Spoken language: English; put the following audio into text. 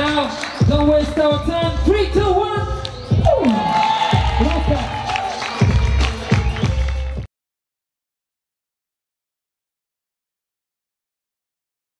now. Don't waste our time. Three, two, one.